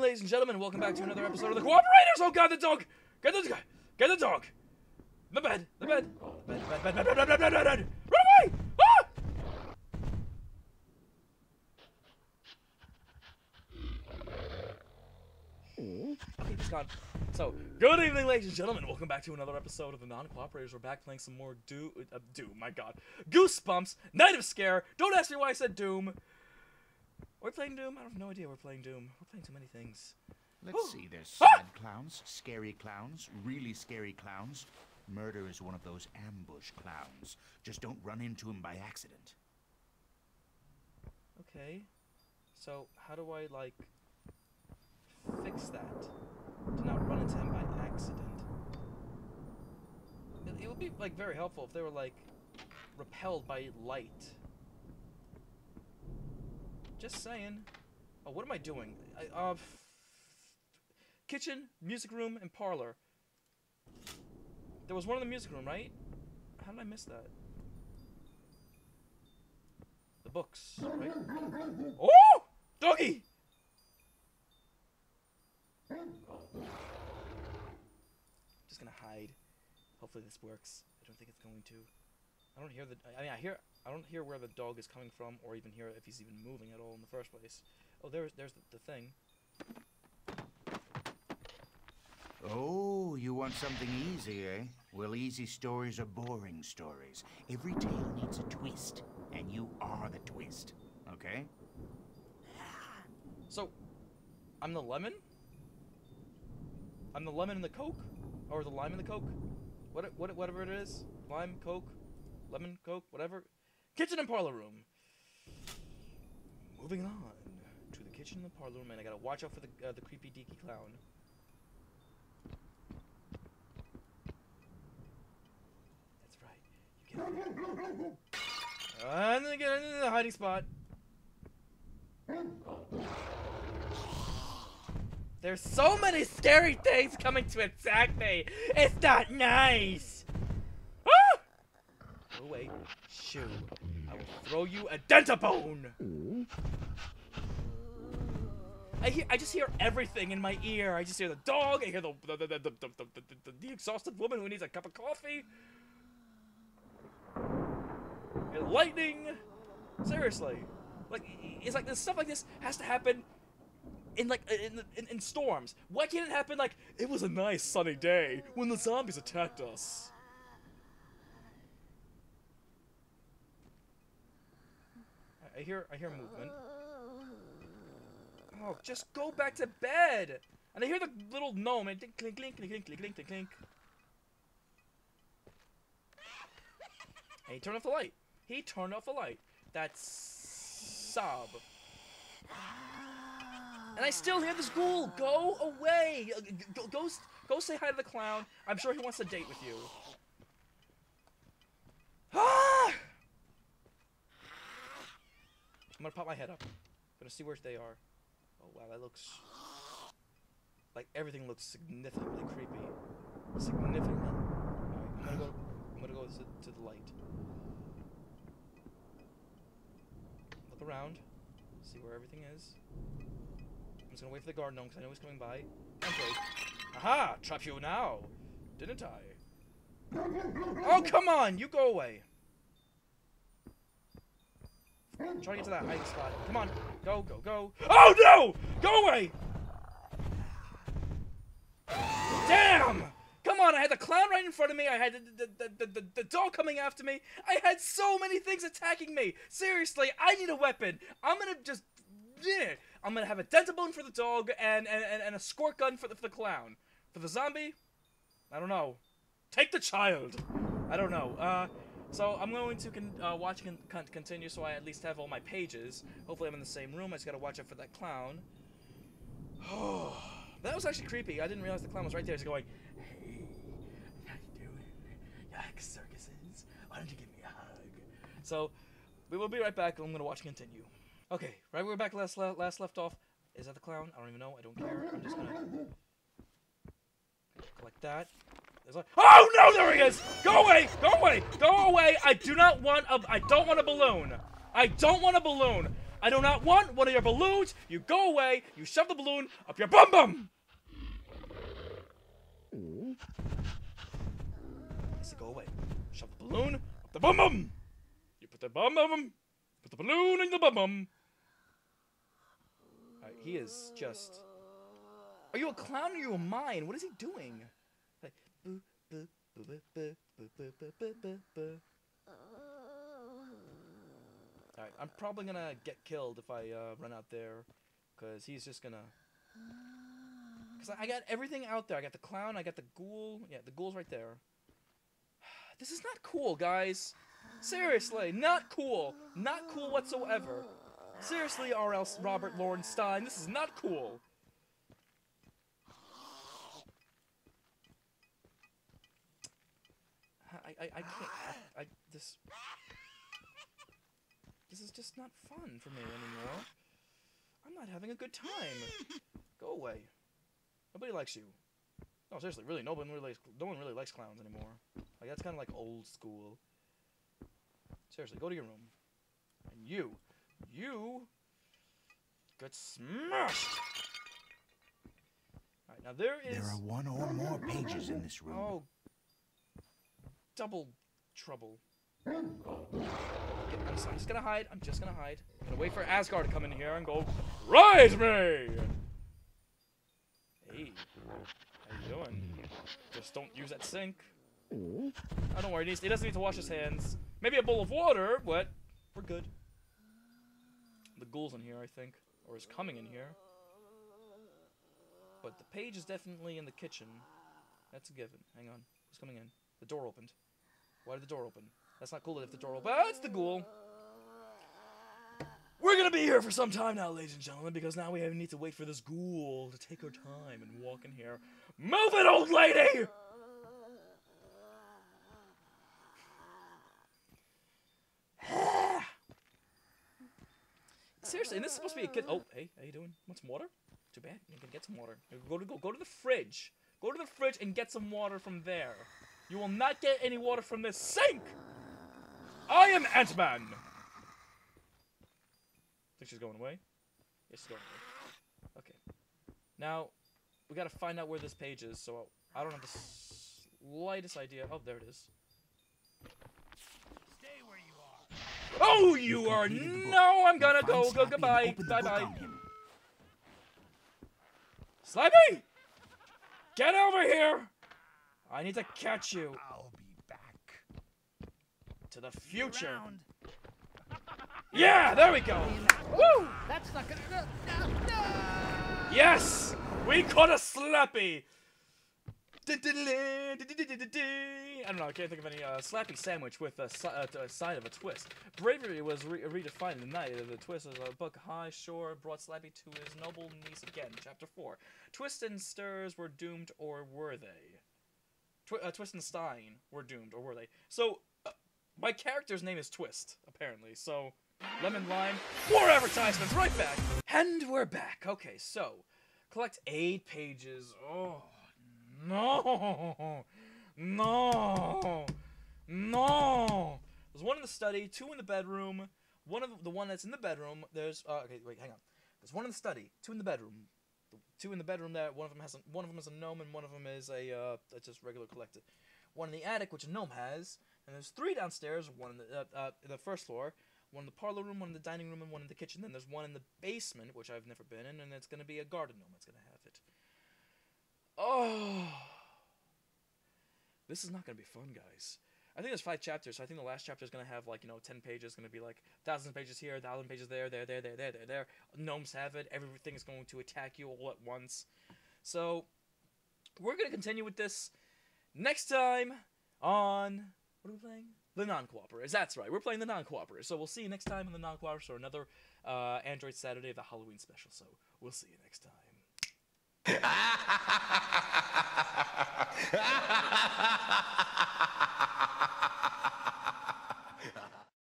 ladies and gentlemen. Welcome back to another episode of The Cooperators! Oh god, the dog! Get the dog! Get the dog! The bed! The bed! Bed, bed, bed, bed, bed, bed, bed, bed! Run away! Ah! Oh, okay, it's gone. So, good evening, ladies and gentlemen. Welcome back to another episode of the Non-Cooperators. We're back playing some more Doom. Uh, do, my god. Goosebumps, Night of Scare, Don't Ask Me Why I Said Doom, we're playing Doom. I have no idea we're playing Doom. We're playing too many things. Let's see, there's Ah! sad clowns, scary clowns, really scary clowns. Murder is one of those ambush clowns. Just don't run into him by accident. Okay. So how do I like fix that to not run into him by accident? It, it would be like very helpful if they were like repelled by light. Just saying. Oh, what am I doing? I, uh, kitchen, music room, and parlor. There was one in the music room, right? How did I miss that? The books, right? Oh! Doggy! Just gonna hide. Hopefully this works. I don't think it's going to. I don't hear the. I mean, I hear. I don't hear where the dog is coming from, or even hear if he's even moving at all in the first place. Oh, there's there's the, the thing. Oh, you want something easy, eh? Well, easy stories are boring stories. Every tale needs a twist, and you are the twist. Okay? So, I'm the lemon. I'm the lemon in the coke, or the lime in the coke. What what whatever it is, lime, coke, lemon, coke, whatever. Kitchen and parlor room. Moving on to the kitchen and the parlor room, and I gotta watch out for the uh, the creepy deaky clown. That's right. You get and then get into the hiding spot. There's so many scary things coming to attack me. It's not nice. Ah! Go away. Shoo. I will throw you a dentabone. I hear. I just hear everything in my ear. I just hear the dog. I hear the the the the, the, the, the, the, the exhausted woman who needs a cup of coffee. And lightning. Seriously, like it's like this stuff like this has to happen in like in, in, in storms. Why can't it happen like it was a nice sunny day when the zombies attacked us? I hear I hear movement. Oh, just go back to bed. And I hear the little gnome and clink clink clink clink clink clink clink. And he turned off the light. He turned off the light. That's sob. And I still hear this ghoul. Go away. Uh, go, go, go say hi to the clown. I'm sure he wants to date with you. I'm gonna pop my head up. I'm gonna see where they are. Oh wow, that looks like everything looks significantly creepy. Significantly. Alright, I'm gonna go. I'm gonna go to, to the light. Look around. See where everything is. I'm just gonna wait for the guard gnome because I know he's coming by. Enter. Aha! Trap you now! Didn't I? Oh, come on! You go away! Try to get to that hiding spot. Come on! Go, go, go! Oh no! Go away! Damn! Come on, I had the clown right in front of me. I had the, the, the, the, the, coming after me. I had so many things attacking me. Seriously, I need a weapon. I'm gonna just. Yeah. I'm gonna have a dentabone for the dog and, and, and, and a squirt gun for the, for the clown. For the zombie, I don't know. Take the child. I don't know. Uh, so I'm going to con- uh, watch con- con- continue so I at least have all my pages. Hopefully I'm in the same room. I just gotta watch out for that clown. Oh, that was actually creepy. I didn't realize the clown was right there. He's going, "Hey, how you doing? You like circuses? Why don't you give me a hug?" So we will be right back. I'm gonna watch continue. Okay, right we're back last le- last left off. Is that the clown? I don't even know. I don't care. I'm just gonna collect that. There's like, oh no, there he is! Go away! Go away! Go away! I do not want a. I don't want a balloon. I don't want a balloon. I do not want one of your balloons. You go away. You shove the balloon up your bum bum. I said go away. Shove the balloon up the bum bum. You put the bum bum. Put the balloon in the bum bum. Alright, he is just. Are you a clown or are you a mine? What is he doing? Alright, I'm probably gonna get killed if I uh, run out there, because he's just gonna. Because I got everything out there. I got the clown, I got the ghoul. Yeah, the ghoul's right there. This is not cool, guys. Seriously, not cool. Not cool whatsoever. Seriously, R.L. Robert Lawrence Stine, this is not cool. I, I, I can't. I, I, this. This is just not fun for me anymore. I'm not having a good time. Go away. Nobody likes you. No, seriously, really, no one really likes, no one really likes clowns anymore. Like that's kind of like old school. Seriously, go to your room. And you, you, get smashed. All right, now there is. There are one or more pages in this room. Oh, double trouble. I'm just, I'm just gonna hide. I'm just gonna hide. I'm gonna wait for Asgard to come in here and go, Rise me! Hey, how you doing? Just don't use that sink. Oh, don't worry. He, needs, he doesn't need to wash his hands. Maybe a bowl of water, but we're good. The ghoul's in here, I think, or is coming in here. But the page is definitely in the kitchen. That's a given. Hang on. Who's coming in? The door opened. Why did the door open? That's not cool That if the door opened. Ah, it's the ghoul. We're gonna be here for some time now, ladies and gentlemen, because now we need to wait for this ghoul to take her time and walk in here. Move it, old lady! Seriously, and this is supposed to be a kid. Oh, hey, how you doing? Want some water? Too bad. You can get some water. Go to go go to the fridge. Go to the fridge and get some water from there. You will not get any water from this sink. I am Ant-Man. Think she's going away? Yes, she's going away. Okay. Now, we gotta find out where this page is, so I don't have the slightest idea. Oh, there it is. Stay where you are. Oh, you You've are. completed the book. No, I'm gonna Now go. Go Slappy and goodbye. Bye bye. on. Slappy! Get over here! I need to catch you I'll be back. to the future. Yeah, there we go. Woo! That's not gonna. No, no. Yes! We caught a Slappy! I don't know, I can't think of any uh, Slappy sandwich with a, si- uh, a side of a twist. Bravery was re- redefined in the night. The twist is a book high shore brought Slappy to his noble niece again. Chapter 4. Twist and stirs were doomed, or were they? Twi- uh, Twist and Stine were doomed, or were they? So, uh, my character's name is Twist, apparently. So, lemon lime, more advertisements, right back. And we're back. Okay, so collect eight pages. Oh no, no, no. There's one in the study, two in the bedroom. One of the one that's in the bedroom. There's uh, okay, wait, hang on. There's one in the study, two in the bedroom. Two in the bedroom there. One of them has a, one of them is a gnome, and one of them is a uh, just regular collected. One in the attic, which a gnome has, and there's three downstairs. One in the uh, uh, the first floor, one in the parlor room, one in the dining room, and one in the kitchen. Then there's one in the basement, which I've never been in, and it's gonna be a garden gnome that's gonna have it. Oh, this is not gonna be fun, guys. I think there's five chapters, so I think the last chapter is gonna have like you know ten pages. Gonna be like thousand pages here, thousand pages there, there, there, there, there, there, there. Gnomes have it. Everything is going to attack you all at once. So we're gonna continue with this next time on what are we playing? The non-cooperators. That's right. We're playing the non-cooperators. So we'll see you next time on the non-cooperators or another uh, Android Saturday the Halloween special. So we'll see you next time.